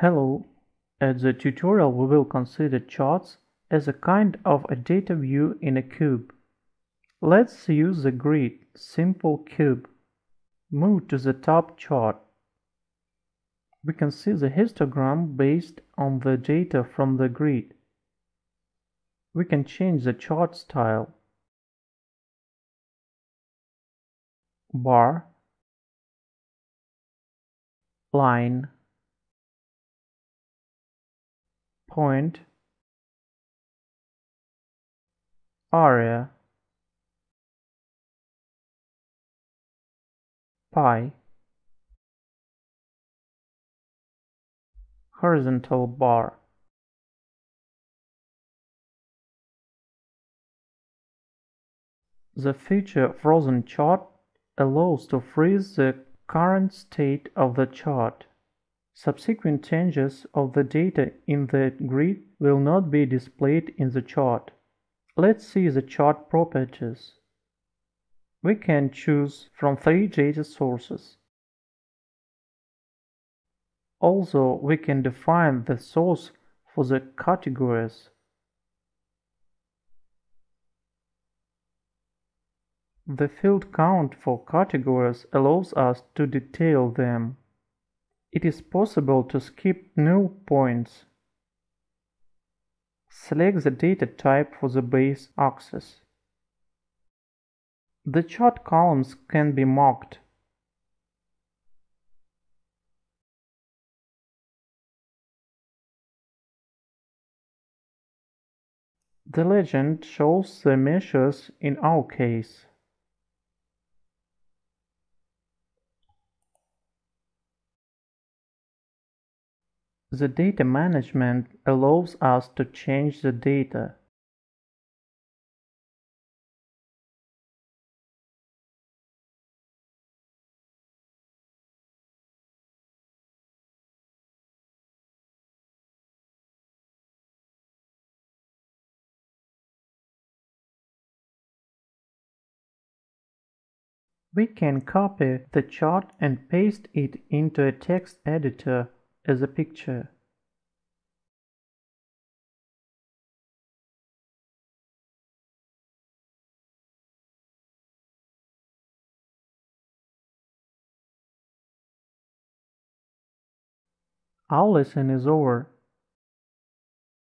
Hello, at the tutorial we will consider charts as a kind of a data view in a cube. Let's use the grid simple cube. Move to the top chart. We can see the histogram based on the data from the grid. We can change the chart style. Bar Line point. Area pie horizontal bar. The feature frozen chart allows to freeze the current state of the chart. Subsequent changes of the data in the grid will not be displayed in the chart. Let's see the chart properties. We can choose from three data sources. Also, we can define the source for the categories. The field count for categories allows us to detail them. It is possible to skip null points. Select the data type for the base axis. The chart columns can be marked. The legend shows the measures in our case. The data management allows us to change the data. We can copy the chart and paste it into a text editor as a picture. Our lesson is over.